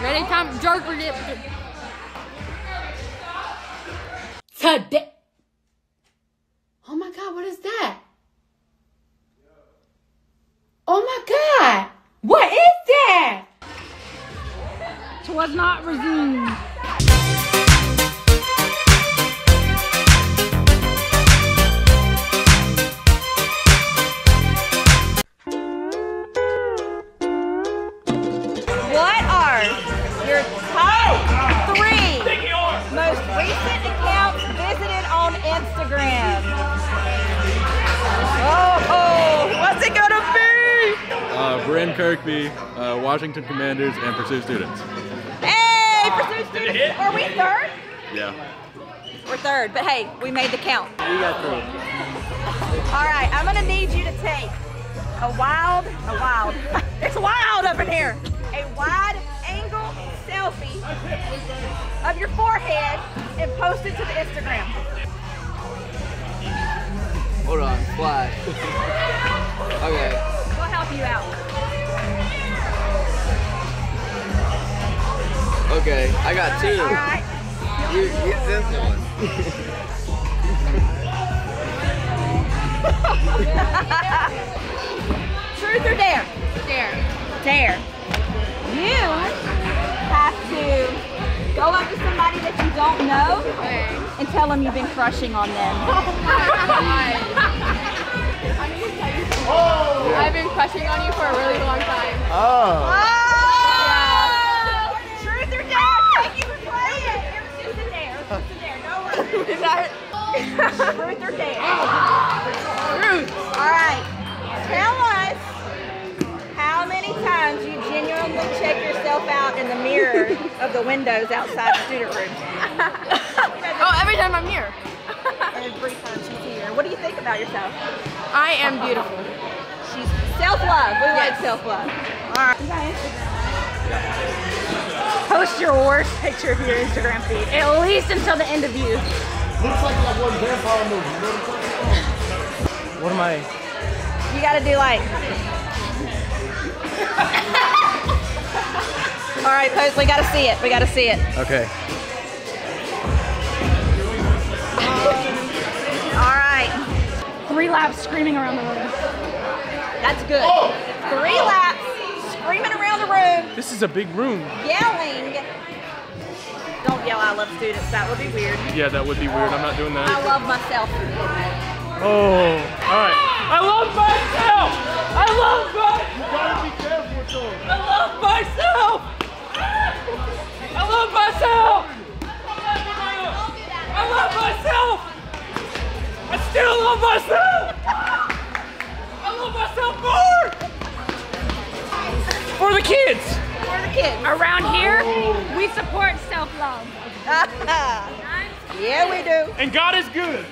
Ready, time, jerk for dip. Today. Oh my God, what is that? Oh my God, what is that? Twas not resumed. Top three most recent accounts visited on Instagram? Oh, what's it gonna be? Uh, Bryn Kirkby, uh, Washington Commanders, and Pursuit Students. Hey, Pursuit Students, are we third? Yeah. We're third, but hey, we made the count. We got three. All right, I'm gonna need you to take a wild, a wild, it's wild up in here, a wide selfie of your forehead and post it to the Instagram. Hold on, flash. okay. We'll help you out. Okay, I got two. All right. You, you this one. Truth or dare? There. Dare. You have to go up to somebody that you don't know and tell them you've been crushing on them. oh. I've been crushing on you for a really long time. Oh. Oh! Truth or dare? Thank you for playing. It was just a dare. It was just a dare. No worries. Is that Truth or dare? Truth. All right. Tell us how many times you genuinely check yourself out in the mirror of the windows outside the student room. Oh, every time I'm here. Every time she's here. What do you think about yourself? I am beautiful. She's self-love. We like self-love. All right. Post your worst picture of your Instagram feed, at least until the end of you. Looks like that one vampire movie. What am I? You gotta do like. All right, post. We gotta see it. We gotta see it. Okay. All right. Three laps screaming around the room. That's good. Three laps, screaming around the room, This is a big room. yelling. Don't yell, I love students. That would be weird. Yeah, that would be weird. I'm not doing that. I love myself. Oh. All right. I love myself. I love myself. Love myself. I love myself more. For the kids. For the kids. Around here, we support self-love. yeah, we do. And God is good.